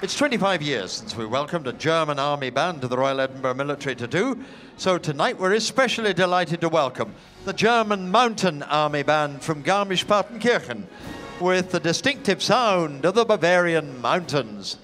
It's 25 years since we welcomed a German army band to the Royal Edinburgh Military Tattoo, so tonight we're especially delighted to welcome the German Mountain Army Band from Garmisch-Partenkirchen with the distinctive sound of the Bavarian mountains.